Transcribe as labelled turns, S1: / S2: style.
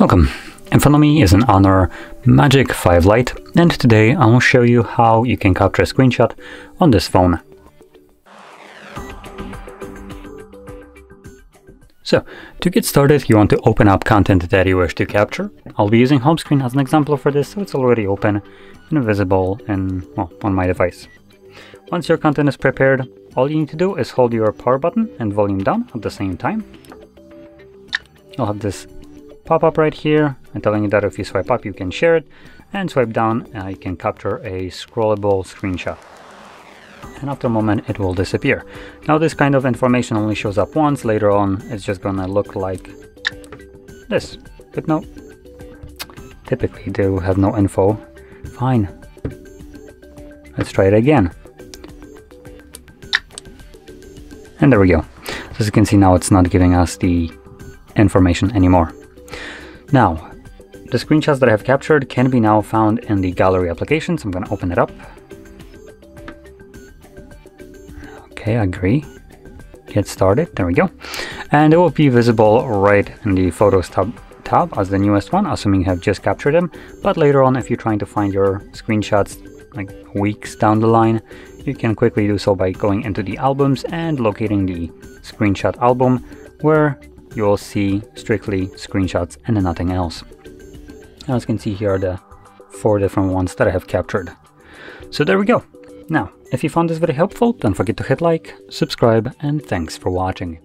S1: Welcome. In front of me is an Honor Magic 5 Lite and today I will show you how you can capture a screenshot on this phone. So, to get started you want to open up content that you wish to capture. I'll be using home screen as an example for this so it's already open and visible in, well, on my device. Once your content is prepared, all you need to do is hold your power button and volume down at the same time. You'll have this pop up right here and telling you that if you swipe up you can share it and swipe down uh, you can capture a scrollable screenshot and after a moment it will disappear. Now this kind of information only shows up once, later on it's just gonna look like this, but no, typically they have no info. Fine, let's try it again. And there we go. As you can see now it's not giving us the information anymore. Now, the screenshots that I have captured can be now found in the gallery application, so I'm going to open it up. Okay, I agree. Get started, there we go. And it will be visible right in the Photos tab, tab as the newest one, assuming you have just captured them. But later on, if you're trying to find your screenshots like weeks down the line, you can quickly do so by going into the albums and locating the screenshot album where you will see strictly screenshots and nothing else. As you can see here are the four different ones that I have captured. So there we go. Now, if you found this very helpful, don't forget to hit like, subscribe, and thanks for watching.